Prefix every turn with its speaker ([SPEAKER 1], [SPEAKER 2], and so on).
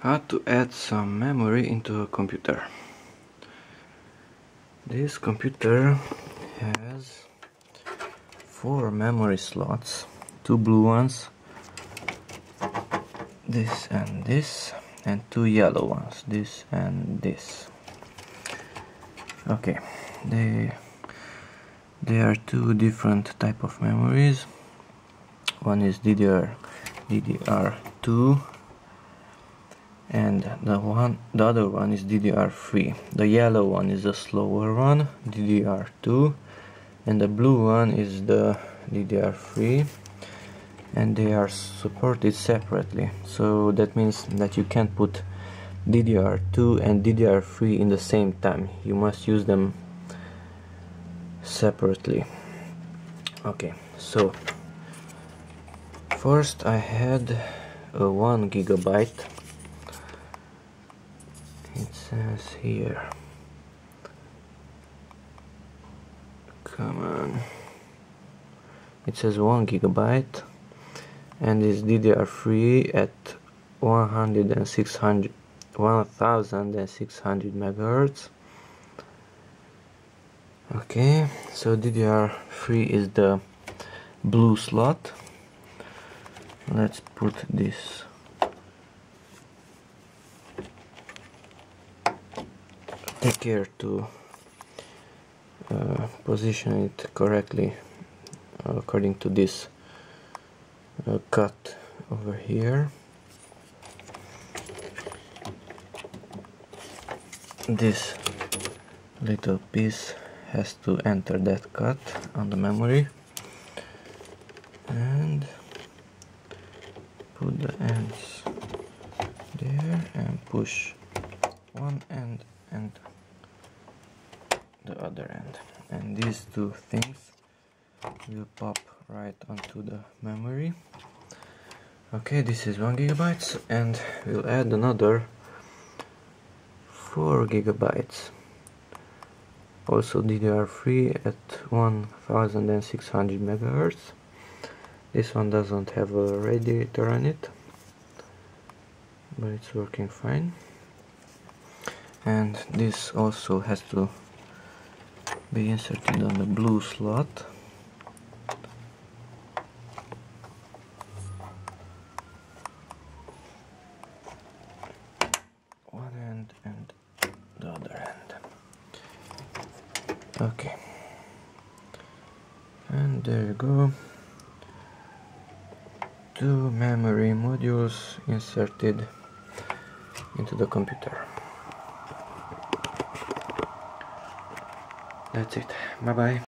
[SPEAKER 1] how to add some memory into a computer. This computer has four memory slots two blue ones this and this and two yellow ones this and this. Okay they they are two different type of memories. One is DDR DDR2 and the one the other one is DDR3 the yellow one is the slower one DDR2 and the blue one is the DDR3 and they are supported separately. So that means that you can't put DDR2 and DDR3 in the same time. You must use them separately. Okay so first I had a 1 gigabyte says here. Come on. It says 1 gigabyte and is DDR3 at 100 and 600 1600 megahertz. Okay so DDR3 is the blue slot. Let's put this take care to uh, position it correctly according to this uh, cut over here. This little piece has to enter that cut on the memory and put the ends there and push one end and the other end. And these two things will pop right onto the memory. Okay this is one gigabytes and we'll add another four gigabytes. Also DDR3 at 1600 megahertz. This one doesn't have a radiator on it but it's working fine and this also has to be inserted on the blue slot. One end and the other end. Okay. And there you go. Two memory modules inserted into the computer. That's it. Bye-bye.